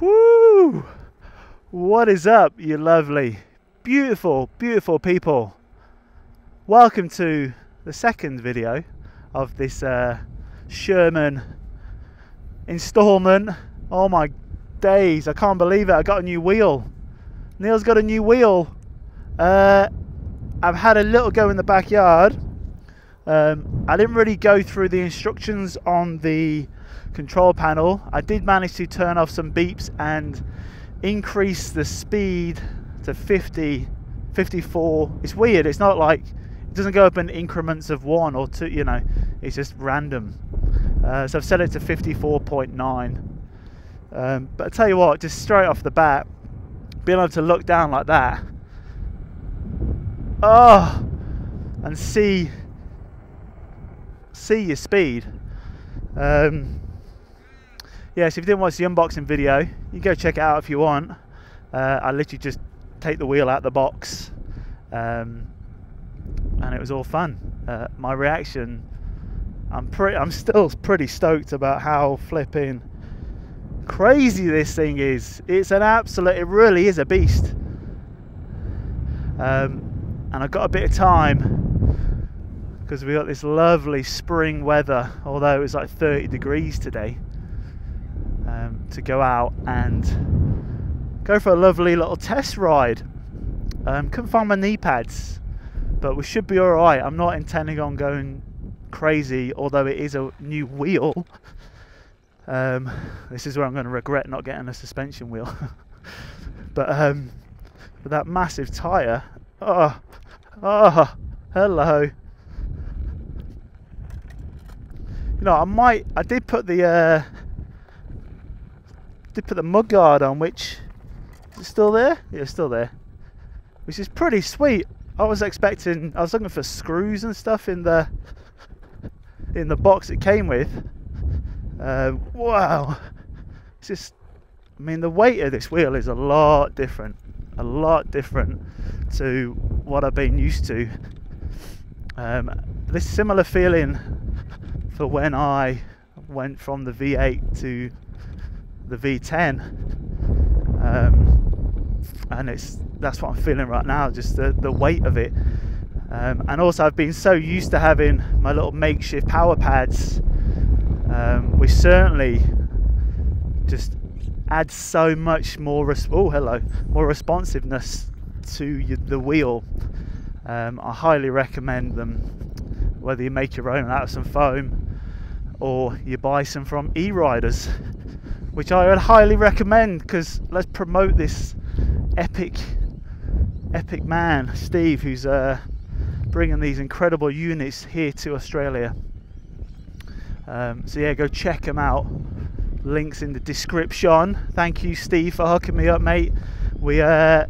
Whoo! What is up, you lovely, beautiful, beautiful people? Welcome to the second video of this uh, Sherman installment. Oh my days, I can't believe it. I got a new wheel. Neal's got a new wheel. Uh, I've had a little go in the backyard. Um, I didn't really go through the instructions on the control panel. I did manage to turn off some beeps and increase the speed to 50, 54. It's weird. It's not like it doesn't go up in increments of one or two. You know, it's just random. Uh, so I've set it to 54.9. Um, but I tell you what, just straight off the bat, being able to look down like that, oh, and see see your speed. Um, yeah, so if you didn't watch the unboxing video, you can go check it out if you want. Uh, I literally just take the wheel out the box, um, and it was all fun. Uh, my reaction, I'm pretty, I'm still pretty stoked about how flipping crazy this thing is. It's an absolute, it really is a beast. Um, and I've got a bit of time because we got this lovely spring weather, although it was like 30 degrees today um, to go out and go for a lovely little test ride. Um, couldn't find my knee pads, but we should be all right. I'm not intending on going crazy, although it is a new wheel. Um, this is where I'm going to regret not getting a suspension wheel. but um, with that massive tyre, oh, oh, hello. You know, I might, I did put the uh, put the mud guard on, which is still there? Yeah, it's still there. Which is pretty sweet. I was expecting, I was looking for screws and stuff in the in the box it came with. Uh, wow, it's just, I mean, the weight of this wheel is a lot different, a lot different to what I've been used to. Um, this similar feeling for when I went from the V8 to the V10, um, and it's that's what I'm feeling right now, just the, the weight of it. Um, and also, I've been so used to having my little makeshift power pads, um, which certainly just adds so much more. Res- oh, hello, more responsiveness to the wheel. Um, I highly recommend them, whether you make your own out of some foam or you buy some from E-Riderz which I would highly recommend because let's promote this epic, epic man, Steve, who's uh, bringing these incredible units here to Australia. Um, so yeah, go check him out. Links in the description. Thank you, Steve, for hooking me up, mate. We uh,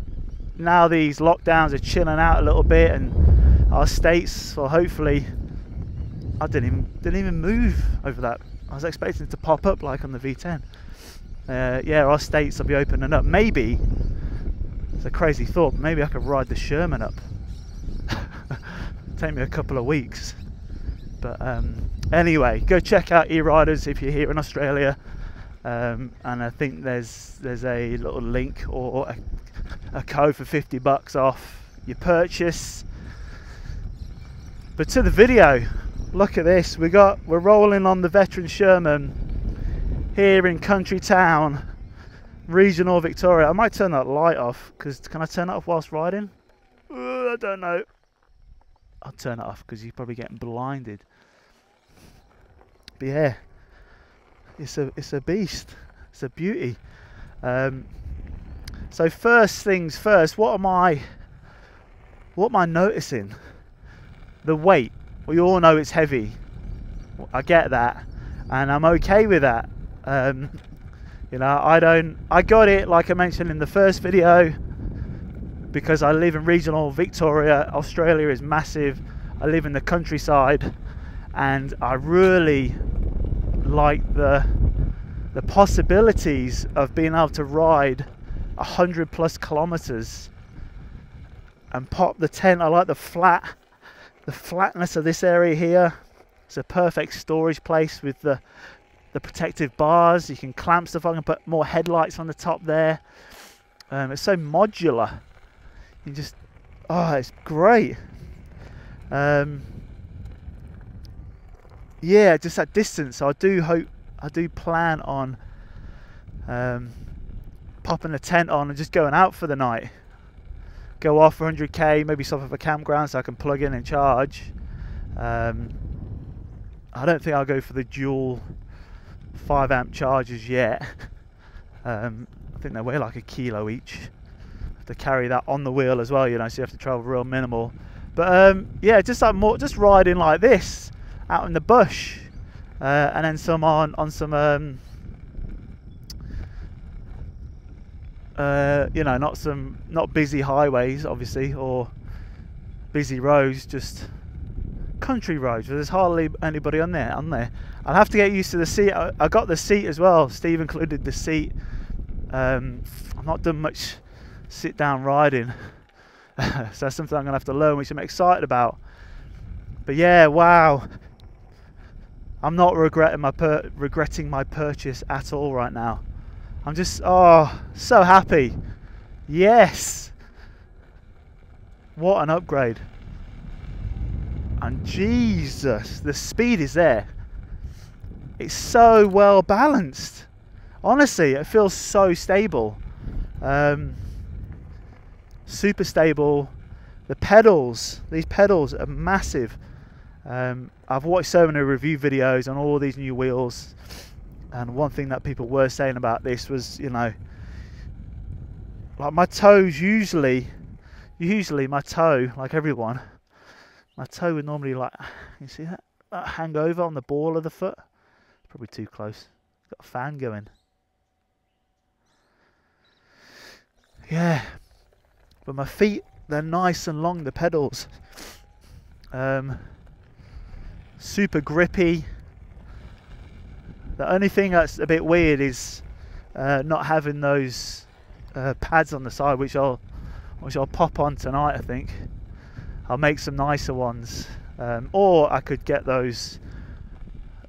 now these lockdowns are chilling out a little bit, and our states, well, hopefully, I didn't even didn't even move over that. I was expecting it to pop up like on the V10 uh, yeah, our states will be opening up. Maybe, it's a crazy thought, maybe I could ride the Sherman up. Take me a couple of weeks. But um, anyway, go check out E-Riderz if you're here in Australia. Um, and I think there's there's a little link or a, a code for 50 bucks off your purchase. But to the video, look at this. We got we're rolling on the veteran Sherman here in Country Town, regional Victoria. I might turn that light off because can I turn that off whilst riding? Uh, I don't know. I'll turn it off because you're probably getting blinded. But yeah, it's a it's a beast. It's a beauty. Um, so first things first, what am I? What am I noticing? The weight. We all know it's heavy. I get that, and I'm okay with that. Um, you know, I don't. I got it like I mentioned in the first video because I live in regional Victoria. Australia is massive. I live in the countryside, and I really like the the possibilities of being able to ride a hundred plus kilometers and pop the tent. I like the flat, the flatness of this area here. It's a perfect storage place with the the protective bars. You can clamp stuff on and put more headlights on the top there. Um, it's so modular. You just, oh, it's great. Um, yeah, just that distance. I do hope, I do plan on um, popping a tent on and just going out for the night. Go off 100k, maybe stop at a campground so I can plug in and charge. Um, I don't think I'll go for the dual 5 amp chargers yet. Um, I think they weigh like a kilo each. To carry that on the wheel as well, you know, so you have to travel real minimal. But um, yeah, just like more, just riding like this out in the bush, uh, and then some on on some um, uh, you know, not some not busy highways, obviously, or busy roads, just country roads. There's hardly anybody on there. On there, I'll have to get used to the seat. I, I got the seat as well. Steve included the seat. Um, I've not done much sit down riding, so that's something I'm gonna have to learn, which I'm excited about. But yeah, wow. I'm not regretting my regretting my purchase at all right now. I'm just oh so happy. Yes. What an upgrade. And Jesus, the speed is there. It's so well balanced. Honestly, it feels so stable. Um, super stable. The pedals, these pedals are massive. Um, I've watched so many review videos on all these new wheels, and one thing that people were saying about this was, you know, like my toes usually, usually my toe, like everyone, my toe would normally like, you see that, that hang over on the ball of the foot. Probably too close. Got a fan going. Yeah, but my feet, they're nice and long. The pedals, um, super grippy. The only thing that's a bit weird is uh, not having those uh, pads on the side, which I'll which I'll pop on tonight. I think. I'll make some nicer ones. Um, or I could get those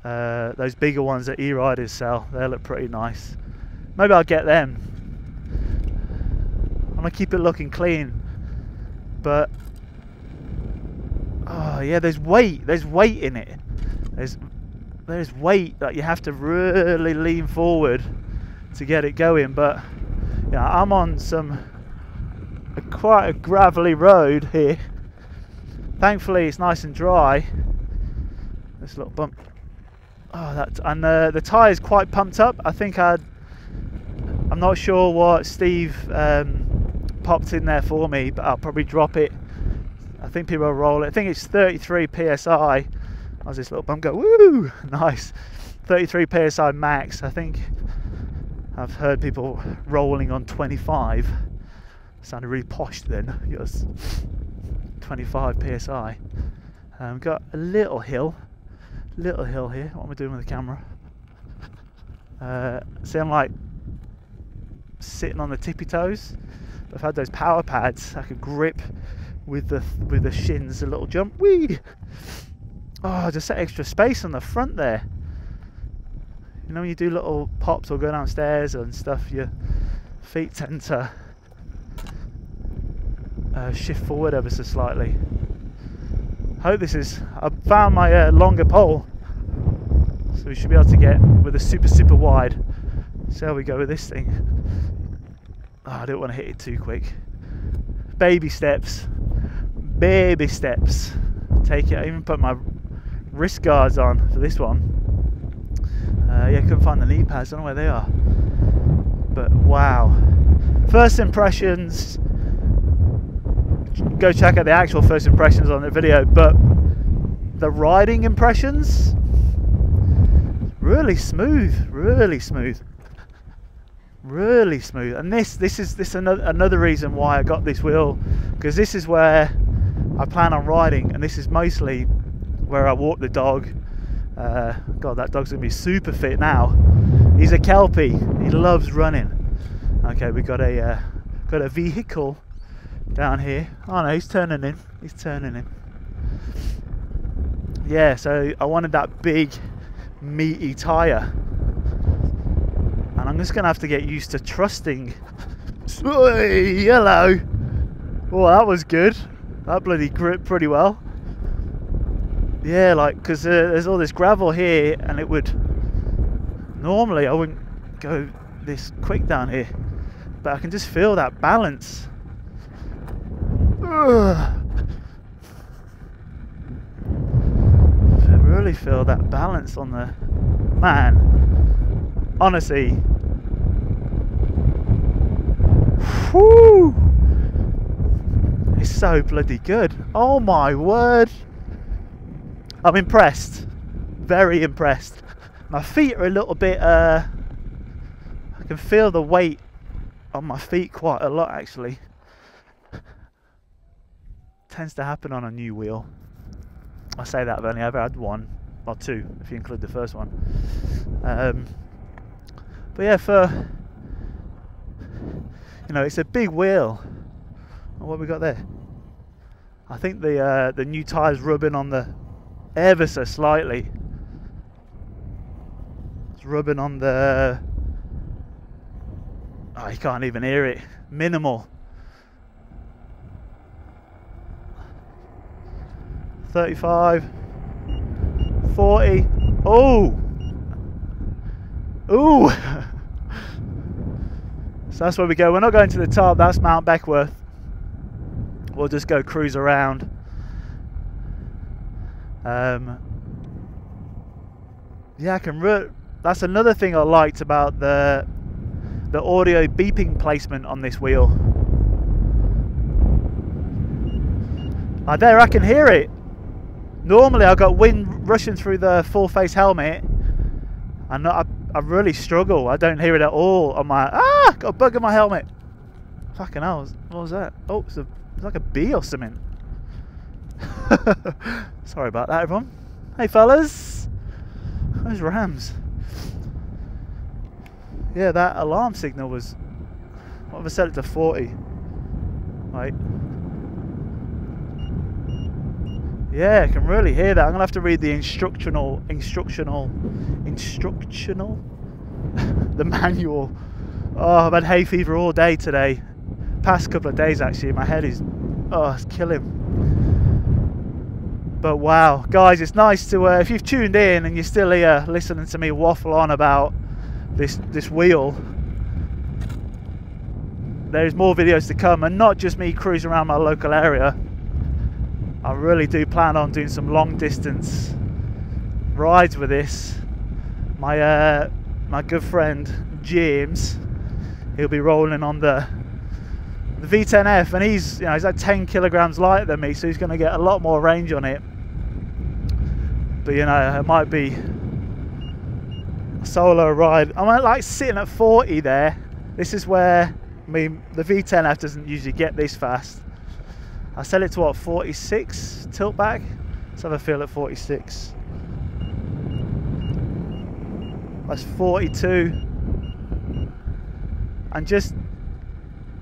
uh, those bigger ones that E-Riderz sell. They look pretty nice. Maybe I'll get them. I'm gonna keep it looking clean, but oh yeah, there's weight. There's weight in it. There's there's weight that you have to really lean forward to get it going. But know, I'm on some a, quite a gravelly road here Thankfully it's nice and dry. This little bump. Oh, that and uh, the tyre is quite pumped up. I think I'd. I'm not sure what Steve um, popped in there for me, but I'll probably drop it. I think people will roll it. I think it's 33 psi. How's this little bump go? Woo! Nice. 33 psi max. I think I've heard people rolling on 25. Sounded really posh then. Yes. 25 psi. Um, got a little hill, little hill here. What am I doing with the camera? Uh, see, I'm like sitting on the tippy toes. I've had those power pads. I could grip with the with the shins a little jump. Wee! Oh, just that extra space on the front there. You know when you do little pops or go downstairs and stuff, your feet tend to uh, shift forward ever so slightly. Hope this is. I found my uh, longer pole, so we should be able to get with a super super wide. See how we go with this thing. Oh, I don't want to hit it too quick. Baby steps, baby steps. Take it. I even put my wrist guards on for this one. Uh, yeah, couldn't find the knee pads. I don't know where they are. But wow, first impressions go check out the actual first impressions on the video, but the riding impressions, really smooth, really smooth, really smooth. And this, this is this another another reason why I got this wheel, because this is where I plan on riding, and this is mostly where I walk the dog. Uh, God, that dog's gonna be super fit now. He's a kelpie. He loves running. Okay, we got a uh, got a vehicle down here. Oh no, he's turning in. He's turning in. Yeah, so I wanted that big meaty tyre. And I'm just going to have to get used to trusting. Hello. Oh, that was good. That bloody gripped pretty well. Yeah, like, because uh, there's all this gravel here, and it would... Normally, I wouldn't go this quick down here. But I can just feel that balance. I really feel that balance on the... Man, honestly, Whoo! It's so bloody good. Oh my word. I'm impressed. Very impressed. My feet are a little bit, uh, I can feel the weight on my feet quite a lot actually. Tends to happen on a new wheel. I say that I've only ever had one, or two, if you include the first one. Um, but yeah, for you know, it's a big wheel. Oh, what we got there? I think the uh, the new tyres rubbing on the ever so slightly. It's rubbing on the. Oh, can't even hear it. Minimal. 35 40 oh oh So that's where we go. We're not going to the top. That's Mount Beckworth. We'll just go cruise around. Um, yeah, I can. that's another thing I liked about the the audio beeping placement on this wheel. Uh, there, I can hear it. Normally, I got wind rushing through the full face helmet, and I I really struggle. I don't hear it at all on my... Ah! Got a bug in my helmet. Fucking hell. What was that? Oh, it's, a, it's like a bee or something. Sorry about that, everyone. Hey, fellas. Those rams. Yeah, that alarm signal was... What have I set it to 40? Right. Yeah, I can really hear that. I'm gonna have to read the instructional, instructional, instructional, the manual. Oh, I've had hay fever all day today. Past couple of days actually. My head is, oh, it's killing. But wow, guys, it's nice to uh, if you've tuned in and you're still here listening to me waffle on about this this wheel. There's more videos to come, and not just me cruising around my local area I really do plan on doing some long distance rides with this. My uh, my good friend James, he'll be rolling on the the V10F, and he's you know he's like 10 kilograms lighter than me, so he's going to get a lot more range on it. But you know, it might be a solo ride. I'm like sitting at 40 there. This is where I mean the V10F doesn't usually get this fast. I set it to what 46 tilt back. Let's have a feel at 46. That's 42. And just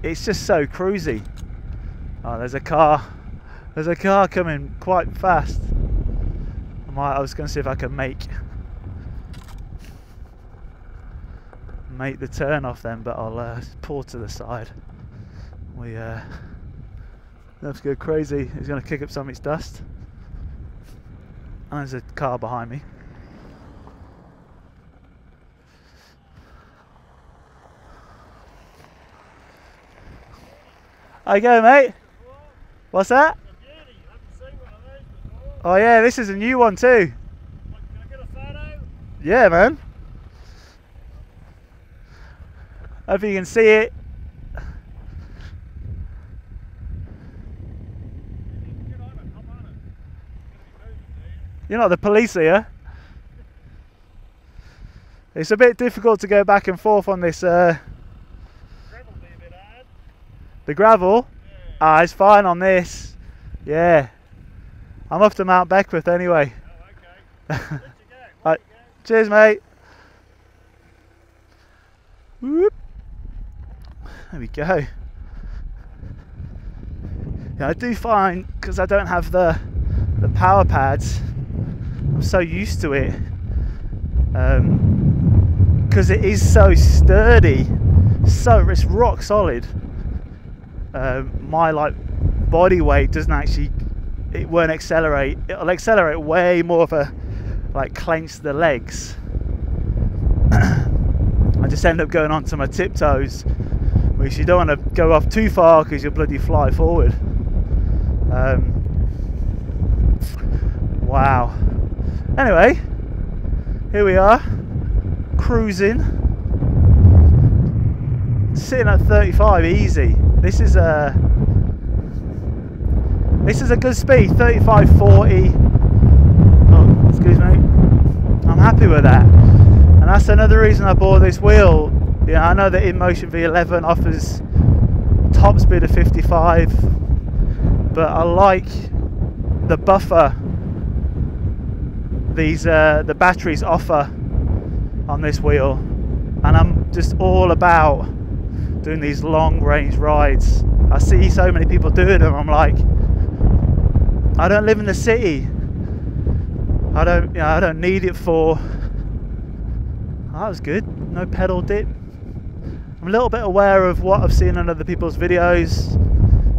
it's just so cruisy. Oh, there's a car. There's a car coming quite fast. I might. I was going to see if I can make make the turn off then, but I'll uh, pull to the side. We uh, Let's go crazy. He's going to kick up some of its dust. And there's a car behind me. How you going, mate? What's that? Oh yeah, this is a new one too. Yeah, man. Hope you can see it. You're not the police here. It's a bit difficult to go back and forth on this. Uh, the gravel? Yeah. Ah, it's fine on this. Yeah. I'm off to Mount Beckworth anyway. Oh, okay. right. Cheers, mate. Whoop. There we go. Yeah, I do find because I don't have the the power pads I'm so used to it. Because because it is so sturdy, so it's rock solid. Um, my like body weight doesn't actually, it won't accelerate. It'll accelerate way more of a like clench the legs. I just end up going onto my tiptoes, which you don't want to go off too far because you'll bloody fly forward. Um, wow. Anyway, here we are, cruising, sitting at 35 easy. This is a this is a good speed, 35, 40. Oh, excuse me. I'm happy with that and that's another reason I bought this wheel. Yeah, I know that InMotion V11 offers top speed of 55, but I like the buffer these uh, the batteries offer on this wheel, and I'm just all about doing these long range rides. I see so many people doing them. I'm like, I don't live in the city. I don't, you know, I don't need it for that was good. No pedal dip. I'm a little bit aware of what I've seen on other people's videos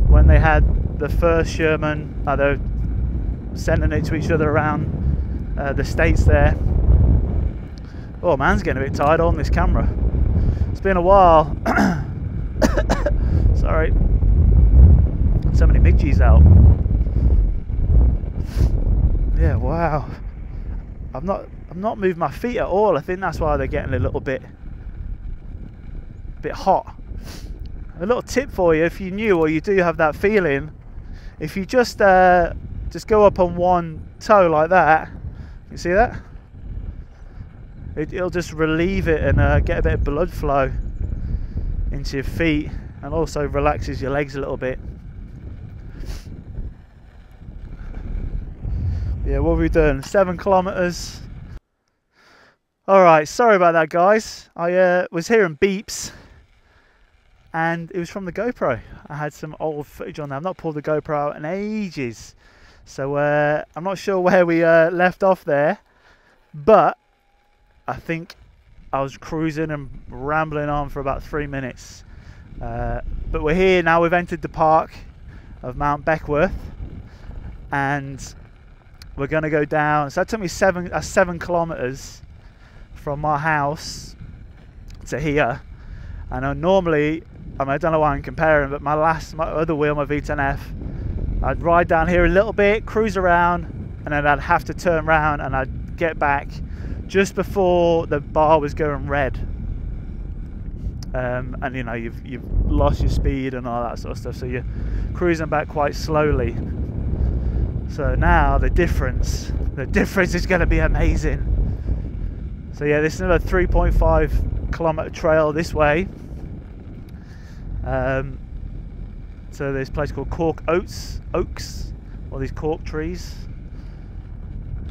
when they had the first Sherman. Uh, they're sending it to each other around uh, the states there. Oh, man's getting a bit tired on this camera. It's been a while. Sorry. So many Midgies out. Yeah, wow. I've not I'm not moving my feet at all. I think that's why they're getting a little bit bit hot. A little tip for you if you knew or you do have that feeling, if you just uh, just go up on one toe like that, you see that? It, will just relieve it and uh, get a bit of blood flow into your feet and also relaxes your legs a little bit. Yeah, what have we done? Seven kilometers Alright, sorry about that guys. I uh, was hearing beeps and it was from the GoPro. I had some old footage on there. I've not pulled the GoPro out in ages. So uh, I'm not sure where we uh, left off there. But I think I was cruising and rambling on for about three minutes. Uh, but we're here now. We've entered the park of Mount Beckworth. And we're going to go down. So that took me seven, uh, seven kilometers from my house to here. And I normally, I, mean, I don't know why I'm comparing, but my last, my other wheel, my V10F, I'd ride down here a little bit, cruise around, and then I'd have to turn around and I'd get back just before the bar was going red. Um, and you know you've you've lost your speed and all that sort of stuff, so you're cruising back quite slowly. So now the difference, the difference is going to be amazing. So yeah, this is another 3.5 kilometer trail this way. Um, so this place called Cork Oats, Oaks, or these cork trees.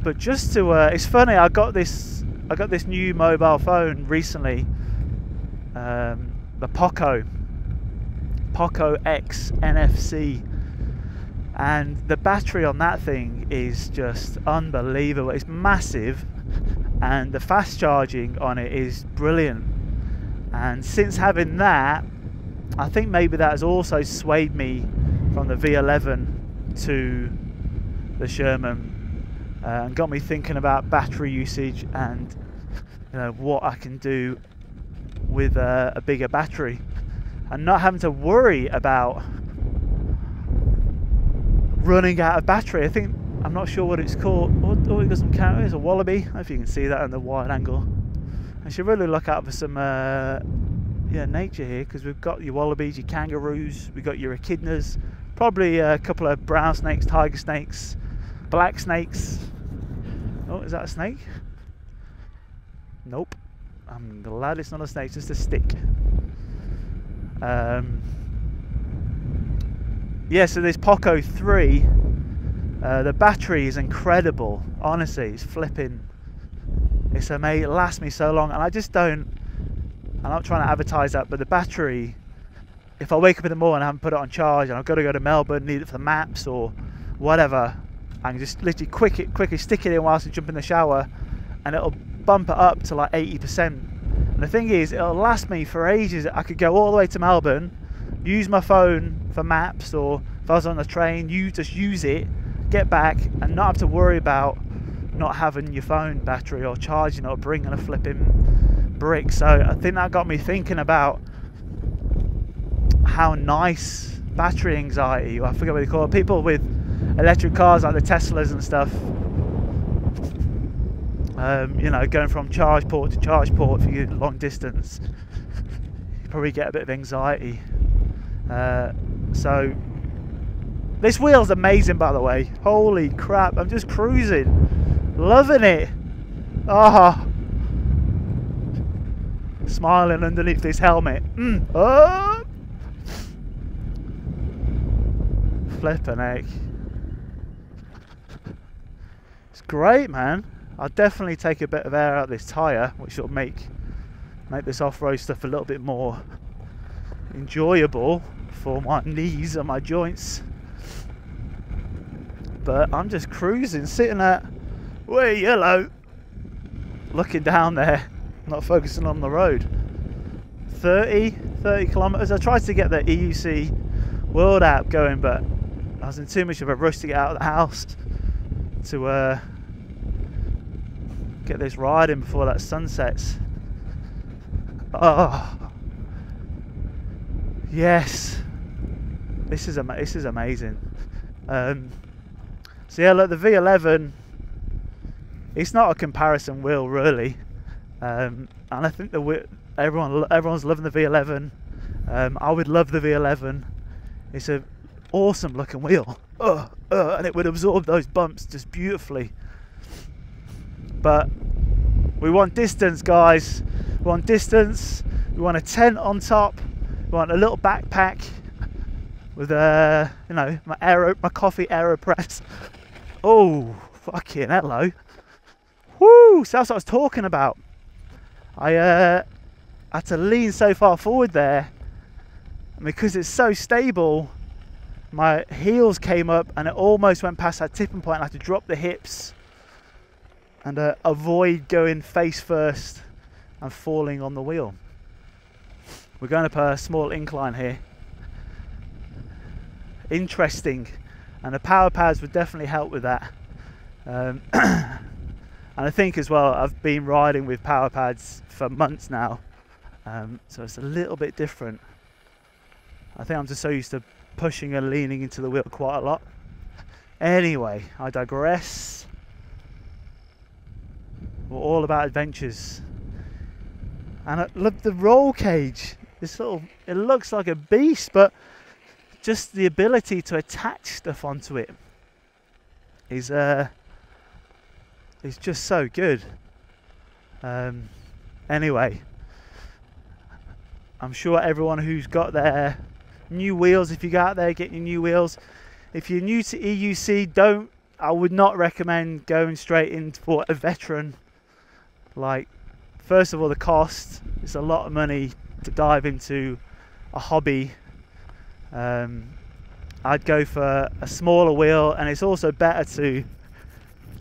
But just to, uh, it's funny. I got this, I got this new mobile phone recently, um, the Poco, Poco X NFC, and the battery on that thing is just unbelievable. It's massive and the fast charging on it is brilliant and since having that I think maybe that has also swayed me from the V11 to the Sherman uh, and got me thinking about battery usage and you know what I can do with a, bigger battery and not having to worry about running out of battery. I think I'm not sure what it's called. Oh, it doesn't count. It's a wallaby. I don't know if you can see that in the wide angle. I should really look out for some uh, yeah nature here because we've got your wallabies, your kangaroos, we've got your echidnas, probably a couple of brown snakes, tiger snakes, black snakes. Oh, is that a snake? Nope. I'm glad it's not a snake, just a stick. Um, yeah, so there's Poco 3 uh, the battery is incredible. Honestly, it's flipping. It's amazing. It lasts me so long, and I just don't. I'm not trying to advertise that, but the battery. If I wake up in the morning and I haven't put it on charge, and I've got to go to Melbourne, need it for the maps or whatever, I can just literally quick it, quickly stick it in whilst I jump in the shower, and it'll bump it up to like 80%. And the thing is, it'll last me for ages. I could go all the way to Melbourne, use my phone for maps, or if I was on the train, you just use it, get back, and not have to worry about not having your phone battery or charging or bringing a flipping brick. So I think that got me thinking about how nice battery anxiety, I forget what they call it, people with electric cars like the Teslas and stuff um, you know, going from charge port to charge port for you long distance, you probably get a bit of anxiety. Uh, so this wheel's amazing, by the way. Holy crap! I'm just cruising, loving it. Oh. Smiling underneath this helmet. Mm. Oh. Flipping. It's great, man. I'll definitely take a bit of air out of this tyre, which will make make this off-road stuff a little bit more enjoyable for my knees and my joints. But I'm just cruising, sitting at way yellow, looking down there, not focusing on the road. 30, 30 kilometers. I tried to get the EUC World app going, but I was in too much of a rush to get out of the house to uh, get this ride in before that sun sets. Oh, yes, this is am- this is amazing. Um, so yeah, look, the V11. It's not a comparison wheel really, um, and I think the everyone everyone's loving the V11. Um, I would love the V11. It's a awesome looking wheel, uh, uh, and it would absorb those bumps just beautifully. But we want distance, guys. We want distance. We want a tent on top. We want a little backpack with a, you know, my aero, my coffee aeropress. Oh, fucking hello. Woo! So that's what I was talking about. I uh, had to lean so far forward there and because it's so stable. My heels came up and it almost went past that tipping point. I had to drop the hips and uh, avoid going face first and falling on the wheel. We're going up a small incline here. Interesting, and the power pads would definitely help with that. Um, and I think as well, I've been riding with power pads for months now, um, so it's a little bit different. I think I'm just so used to pushing and leaning into the wheel quite a lot. Anyway, I digress. We're all about adventures. And I love the roll cage. This little, it looks like a beast, but just the ability to attach stuff onto it is uh, is just so good. Um, anyway, I'm sure everyone who's got their new wheels, if you go out there getting your new wheels, if you're new to EUC, don't I would not recommend going straight in for a veteran. Like first of all the cost. It's a lot of money to dive into a hobby. Um, I'd go for a smaller wheel and it's also better to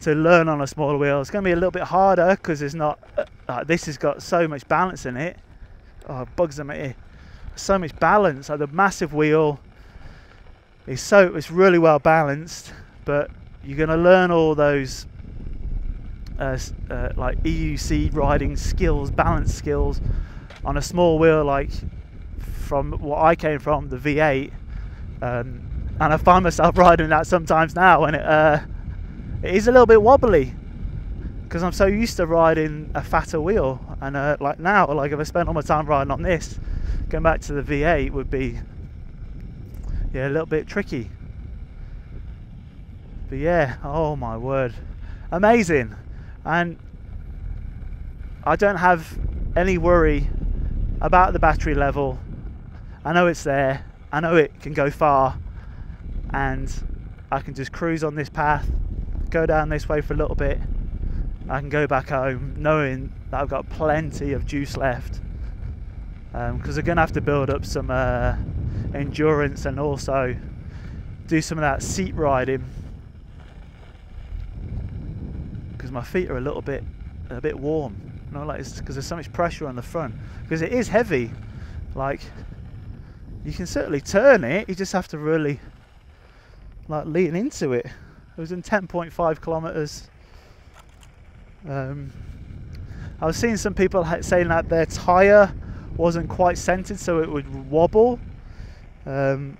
to learn on a smaller wheel. It's going to be a little bit harder because it's not like, this has got so much balance in it. Oh bugs them here so much balance. Like the massive wheel is so it's really well balanced but you're going to learn all those uh, uh, like EUC riding skills, balance skills on a small wheel like from what I came from, the V8. Um, and I find myself riding that sometimes now and it, uh, it is a little bit wobbly because I'm so used to riding a fatter wheel and uh, like now like if I spent all my time riding on this going back to the V8 would be yeah a little bit tricky. But yeah oh my word. Amazing. And I don't have any worry about the battery level. I know it's there, I know it can go far, and I can just cruise on this path, go down this way for a little bit. I can go back home knowing that I've got plenty of juice left because um, I'm going to have to build up some uh, endurance and also do some of that seat riding because my feet are a little bit a bit warm. You know, like because there's so much pressure on the front. Because it is heavy. Like you can certainly turn it. You just have to really like lean into it. It was in 10.5 kilometers. Um, I was seeing some people saying that their tire wasn't quite centered, so it would wobble. Um,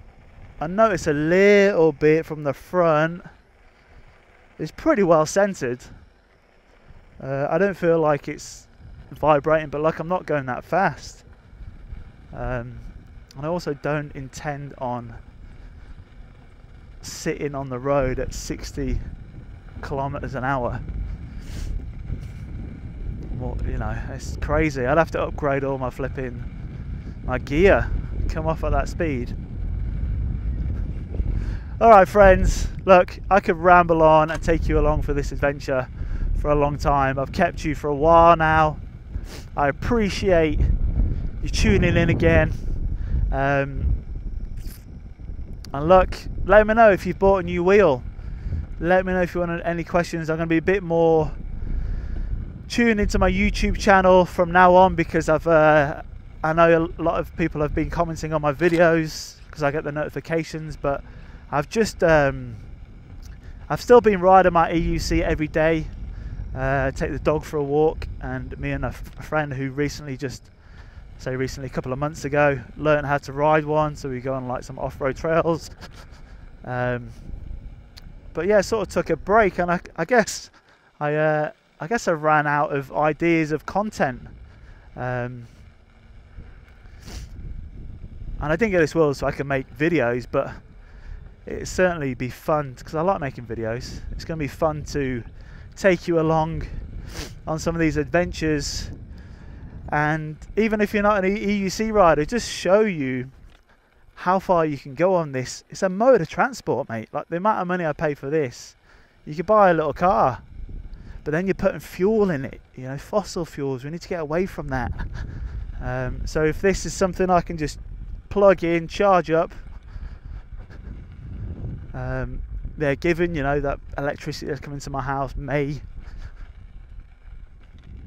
I noticed a little bit from the front. It's pretty well centered. Uh, I don't feel like it's vibrating, but like I'm not going that fast. Um, and I also don't intend on sitting on the road at 60 kilometers an hour. Well, you know, it's crazy. I'd have to upgrade all my flipping my gear, come off at that speed. All right, friends. Look, I could ramble on and take you along for this adventure for a long time. I've kept you for a while now. I appreciate you tuning in again. Um, and look, let me know if you've bought a new wheel. Let me know if you want any questions. I'm going to be a bit more tuned into my YouTube channel from now on because I've uh, I know a lot of people have been commenting on my videos because I get the notifications, but I've just um, I've still been riding my EUC every day. Uh, take the dog for a walk, and me and a friend who recently just say recently a couple of months ago learned how to ride one so we go on like some off-road trails. Um, but yeah sort of took a break and I, I guess I uh, I guess I ran out of ideas of content. Um, and I didn't get this wheel so I can make videos but it certainly be fun because I like making videos. It's going to be fun to take you along on some of these adventures and even if you're not an EUC rider just show you how far you can go on this. It's a mode of transport mate. Like the amount of money I pay for this you could buy a little car but then you're putting fuel in it you know fossil fuels. We need to get away from that. Um, so if this is something I can just plug in charge up um, they're given you know that electricity that's coming to my house may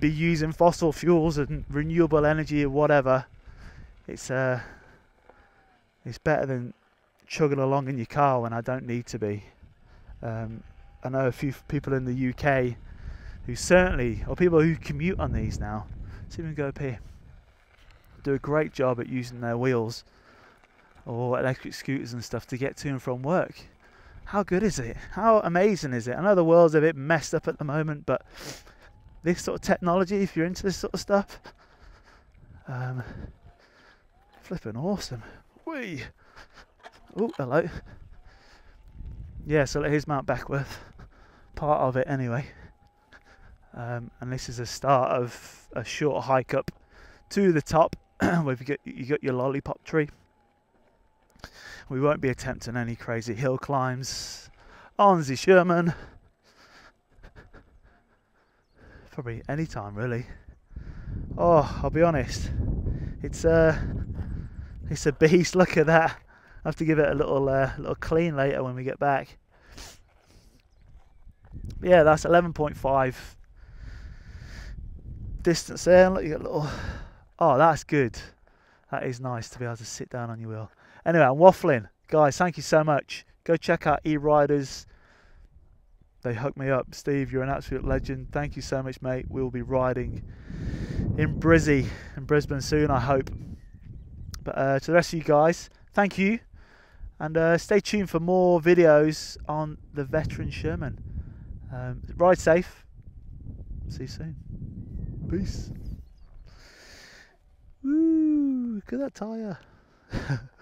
be using fossil fuels and renewable energy or whatever, it's uh, it's better than chugging along in your car when I don't need to be. Um, I know a few people in the UK who certainly, or people who commute on these now, let's even go up here, do a great job at using their wheels or electric scooters and stuff to get to and from work. How good is it? How amazing is it? I know the world's a bit messed up at the moment, but this sort of technology, if you're into this sort of stuff, um, flipping awesome. Whee! Oh, hello. Yeah, so here's Mount Beckworth, part of it anyway. Um, and this is the start of a short hike up to the top where you get you got your lollipop tree. We won't be attempting any crazy hill climbs on the Sherman probably any time really. Oh, I'll be honest, it's uh, it's a beast. Look at that. I have to give it a little uh, little clean later when we get back. yeah, that's 11.5 distance there. Look, you got a little. Oh, that's good. That is nice to be able to sit down on your wheel. Anyway, I'm waffling, guys. Thank you so much. Go check out E-Riderz they hooked me up. Steve, you're an absolute legend. Thank you so much, mate. We'll be riding in Brizzy in Brisbane soon, I hope. But uh, to the rest of you guys, thank you. And uh, stay tuned for more videos on the veteran Sherman. Um, ride safe. See you soon. Peace. Woo! Look at that tyre.